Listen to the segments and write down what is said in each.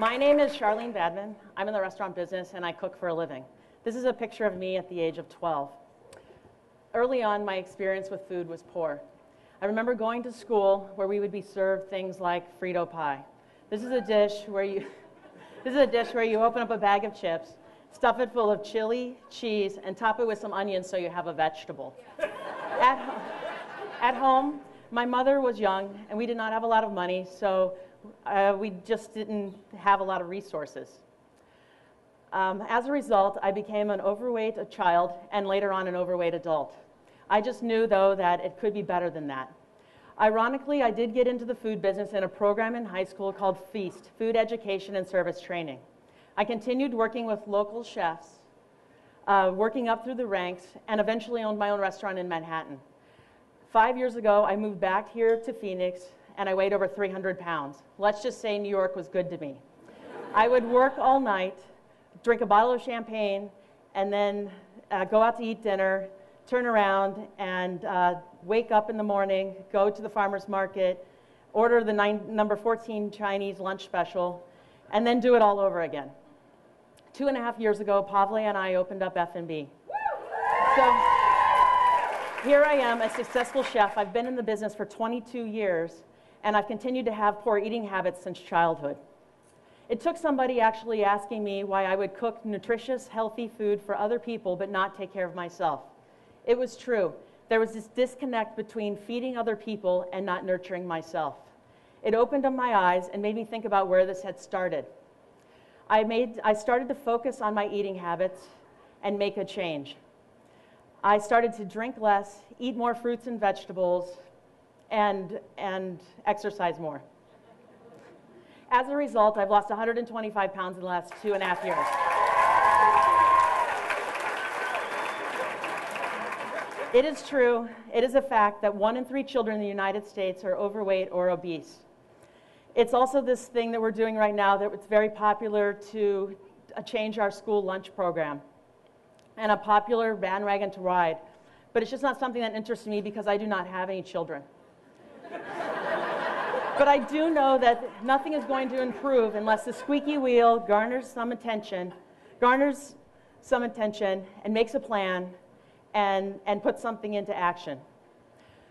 My name is Charleen Badman. I'm in the restaurant business and I cook for a living. This is a picture of me at the age of 12. Early on, my experience with food was poor. I remember going to school where we would be served things like Frito pie. This is a dish where you this is a dish where you open up a bag of chips, stuff it full of chili, cheese, and top it with some onions so you have a vegetable. At, at home, my mother was young and we did not have a lot of money, so uh, we just didn't have a lot of resources. Um, as a result, I became an overweight child and later on an overweight adult. I just knew, though, that it could be better than that. Ironically, I did get into the food business in a program in high school called FEAST, Food Education and Service Training. I continued working with local chefs, uh, working up through the ranks, and eventually owned my own restaurant in Manhattan. Five years ago, I moved back here to Phoenix, and I weighed over 300 pounds. Let's just say New York was good to me. I would work all night, drink a bottle of champagne, and then uh, go out to eat dinner, turn around, and uh, wake up in the morning, go to the farmer's market, order the nine, number 14 Chinese lunch special, and then do it all over again. Two and a half years ago, Pavle and I opened up F&B. So here I am, a successful chef. I've been in the business for 22 years, and I've continued to have poor eating habits since childhood. It took somebody actually asking me why I would cook nutritious, healthy food for other people but not take care of myself. It was true. There was this disconnect between feeding other people and not nurturing myself. It opened up my eyes and made me think about where this had started. I, made, I started to focus on my eating habits and make a change. I started to drink less, eat more fruits and vegetables, and, and exercise more. As a result, I've lost 125 pounds in the last two and a half years. It is true, it is a fact that one in three children in the United States are overweight or obese. It's also this thing that we're doing right now that it's very popular to uh, change our school lunch program and a popular bandwagon to ride. But it's just not something that interests me because I do not have any children. But I do know that nothing is going to improve unless the squeaky wheel garners some attention, garners some attention, and makes a plan and, and puts something into action.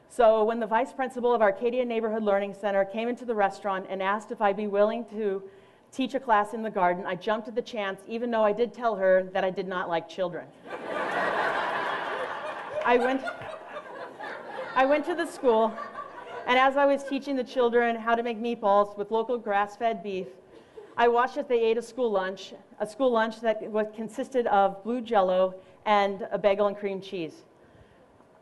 So when the vice principal of Arcadia Neighborhood Learning Center came into the restaurant and asked if I'd be willing to teach a class in the garden, I jumped at the chance, even though I did tell her that I did not like children. I went, I went to the school and as I was teaching the children how to make meatballs with local grass fed beef, I watched as they ate a school lunch, a school lunch that consisted of blue jello and a bagel and cream cheese.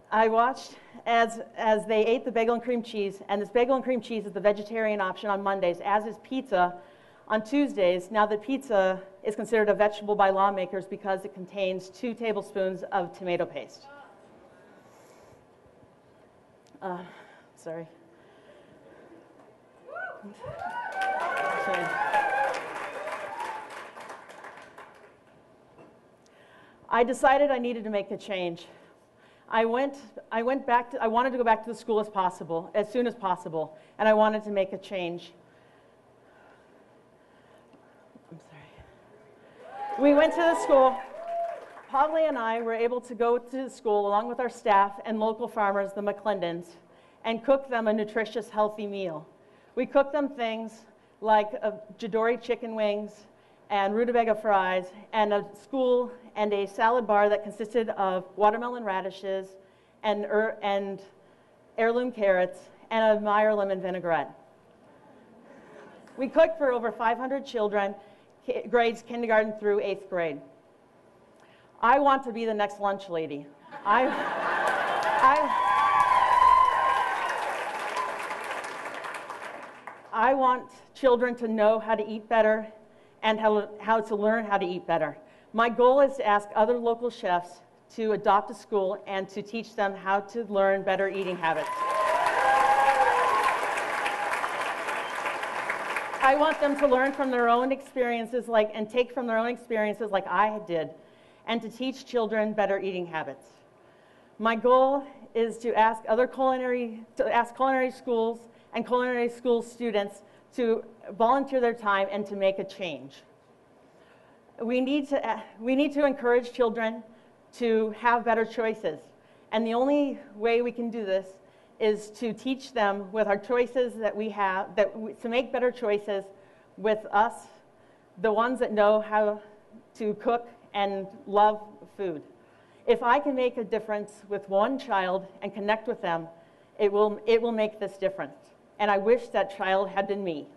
I watched as, as they ate the bagel and cream cheese, and this bagel and cream cheese is the vegetarian option on Mondays, as is pizza on Tuesdays. Now, the pizza is considered a vegetable by lawmakers because it contains two tablespoons of tomato paste. Uh, sorry. I decided I needed to make a change. I went, I went back to, I wanted to go back to the school as possible, as soon as possible, and I wanted to make a change. I'm sorry. We went to the school. Pavle and I were able to go to the school along with our staff and local farmers, the McClendons, and cook them a nutritious, healthy meal. We cooked them things like uh, Jidori chicken wings and rutabaga fries and a school and a salad bar that consisted of watermelon radishes and, er, and heirloom carrots and a Meyer lemon vinaigrette. We cooked for over 500 children, grades kindergarten through eighth grade. I want to be the next lunch lady. I, I, I want children to know how to eat better and how, how to learn how to eat better. My goal is to ask other local chefs to adopt a school and to teach them how to learn better eating habits. I want them to learn from their own experiences like, and take from their own experiences like I did and to teach children better eating habits. My goal is to ask other culinary, to ask culinary schools and culinary school students to volunteer their time and to make a change. We need to, uh, we need to encourage children to have better choices. And the only way we can do this is to teach them with our choices that we have, that we, to make better choices with us, the ones that know how to cook and love food. If I can make a difference with one child and connect with them, it will, it will make this difference. And I wish that child had been me.